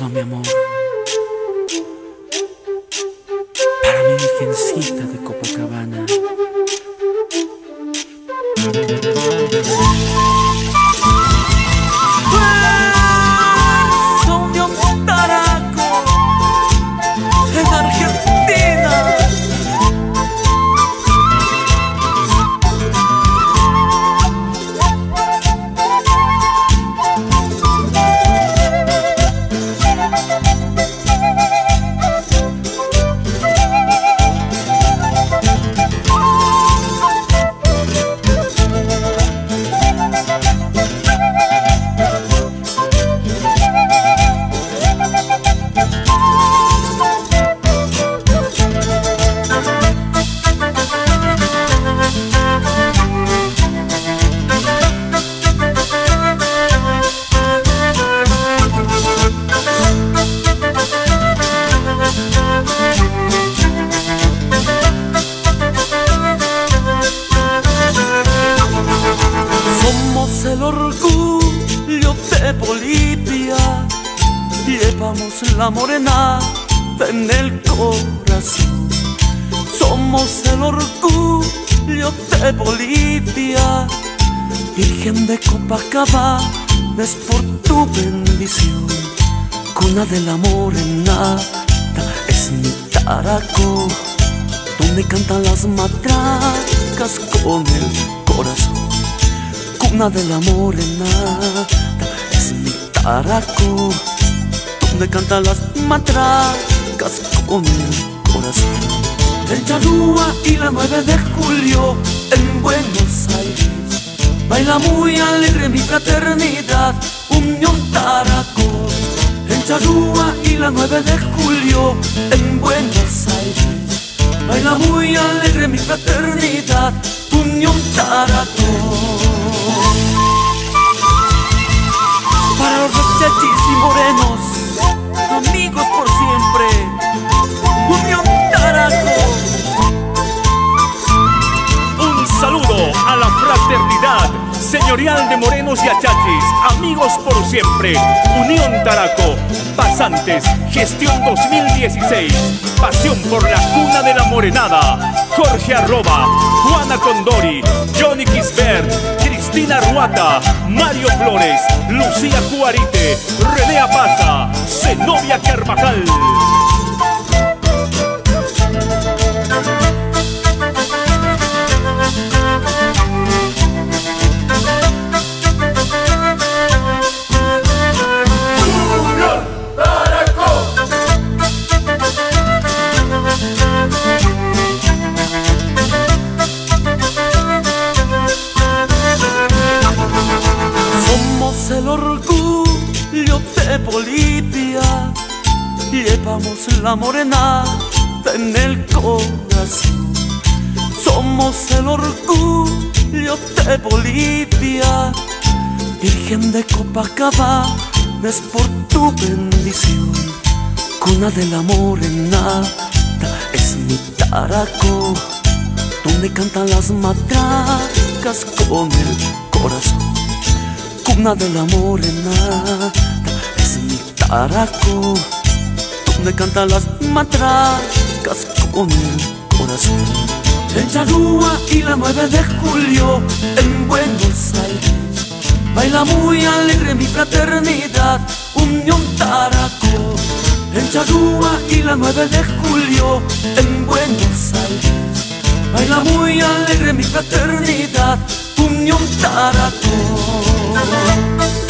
todo mi amor para mi virgencita de Copacabana. La morena en el corazón. Somos el orgullo de Bolivia, Virgen de Copacabana, es por tu bendición. Cuna de la morenata es mi taraco, donde cantan las matracas con el corazón cuna del amor en nada es mi taraco donde cantan las matracas con el corazón. El charrúa y la 9 de julio en Buenos Aires. Baila muy alegre mi fraternidad unión taraco el charrúa y la 9 de julio en Buenos Aires. Baila muy alegre mi fraternidad unión taraco para los chachis y morenos, señorial de Morenos y Achachis, amigos por siempre, Unión Taraco, pasantes, gestión 2016, pasión por la cuna de la morenada, Jorge Arroba, Juana Condori, Johnny Kisbert, Cristina Ruata, Mario Flores, Lucía Cuarite, René Pasa, Zenobia Carvajal. El orgullo de Bolivia, llevamos la morena en el corazón. Somos el orgullo de Bolivia, Virgen de Copacabana, es por tu bendición. Cuna de la morena es mi taraco, donde cantan las matracas con el corazón cuna de la morena es mi taraco donde cantan las matracas con el corazón. El charrúa y la 9 de julio en Buenos Aires baila muy alegre mi fraternidad unión taraco. El charrúa y la 9 de julio en Buenos Aires baila muy alegre mi fraternidad unión taraco amor.